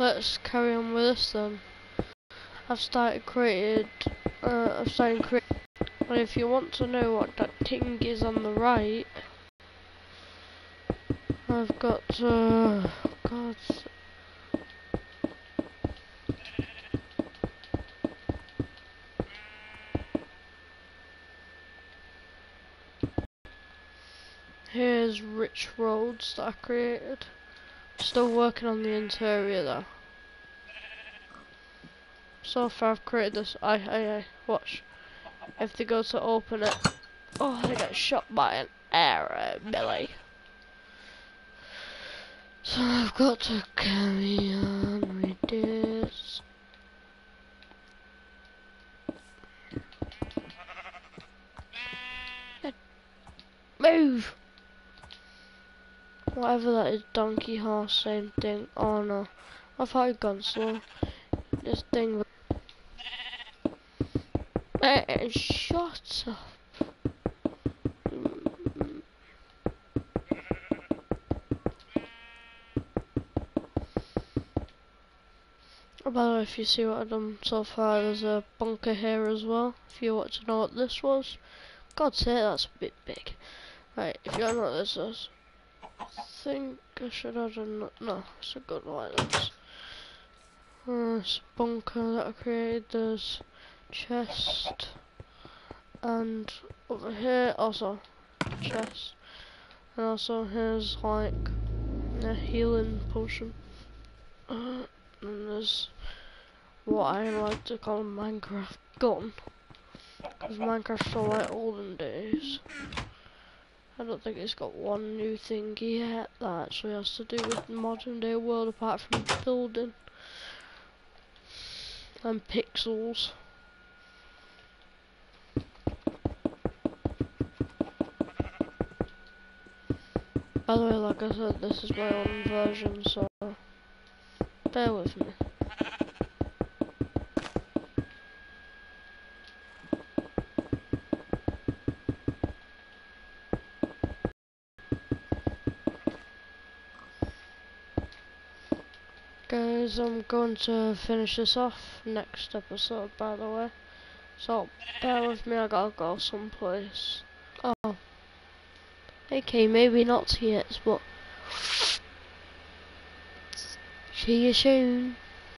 let's carry on with this then. I've started created, uh, I've started create. And if you want to know what that thing is on the right, I've got, uh, God. Here's rich roads that I created. Still working on the interior though. So far I've created this. I, I, I, watch. If they go to open it, oh, they get shot by an arrow, Billy. So I've got to carry on with this. Move! Whatever that is, donkey, horse, same thing. Oh no. I thought I'd gone slow. This thing. Shut up. By the way, if you see what I've done so far, there's a bunker here as well. If you want to know what this was. God's sake, that's a bit big. Right, if you don't know what this is, think I should add a... No, it's a good one. It's, uh, a bunker that I created. There's chest. And over here, also chest. And also here's like a healing potion. Uh, and there's what I like to call a Minecraft gun. Because Minecraft's so like olden days. I don't think it's got one new thing yet that actually has to do with the modern day world apart from building and pixels. By the way, like I said, this is my own version, so bear with me. Guys, I'm going to finish this off next episode, by the way. So, bear with me, I gotta go someplace. Oh. Okay, maybe not yet, but... See you soon.